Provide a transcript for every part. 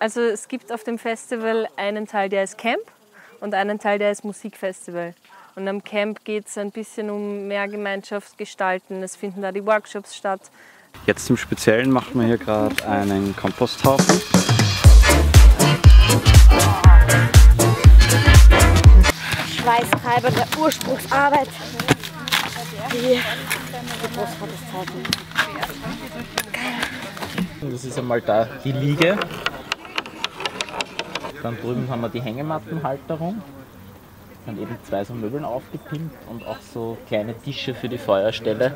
Also es gibt auf dem Festival einen Teil, der ist Camp und einen Teil, der ist Musikfestival. Und am Camp geht es ein bisschen um mehr Gemeinschaftsgestalten. Es finden da die Workshops statt. Jetzt im Speziellen machen wir hier gerade einen Komposthaufen. Schweißtreiber der Ursprungsarbeit. Die. Das ist einmal da die Liege. Dann drüben haben wir die Hängemattenhalterung. Dann eben zwei so Möbeln aufgepimpt und auch so kleine Tische für die Feuerstelle.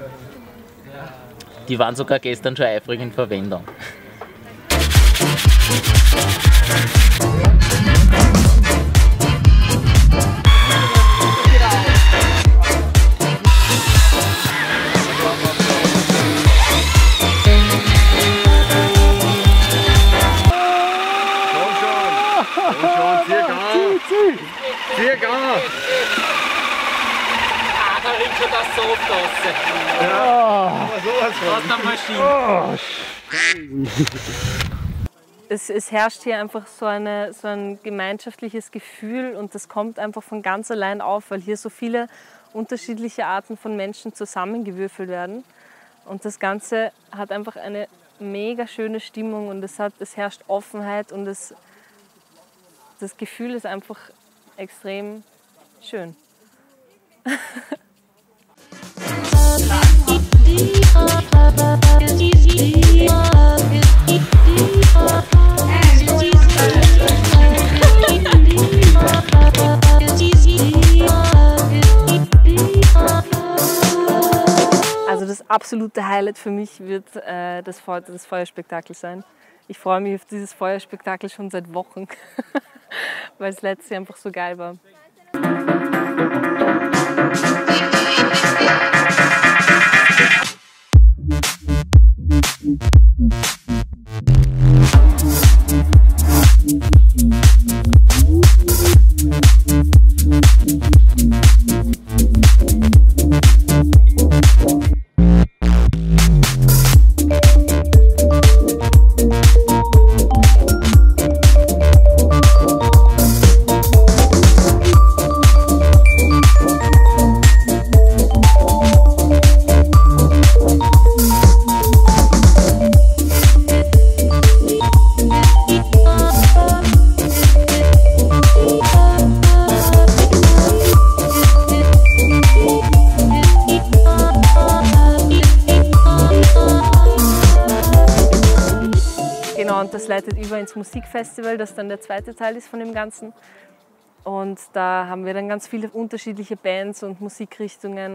Die waren sogar gestern schon eifrig in Verwendung. Circa! Ah, da riecht schon das Soft raus. Aber sowas von. der Maschine. Es, es herrscht hier einfach so, eine, so ein gemeinschaftliches Gefühl und das kommt einfach von ganz allein auf, weil hier so viele unterschiedliche Arten von Menschen zusammengewürfelt werden. Und das Ganze hat einfach eine mega schöne Stimmung und es, hat, es herrscht Offenheit und es, das Gefühl ist einfach extrem schön. Also das absolute Highlight für mich wird äh, das, Feu das Feuerspektakel sein. Ich freue mich auf dieses Feuerspektakel schon seit Wochen, weil es letztes Jahr einfach so geil war. Genau, und das leitet über ins Musikfestival, das dann der zweite Teil ist von dem Ganzen. Und da haben wir dann ganz viele unterschiedliche Bands und Musikrichtungen.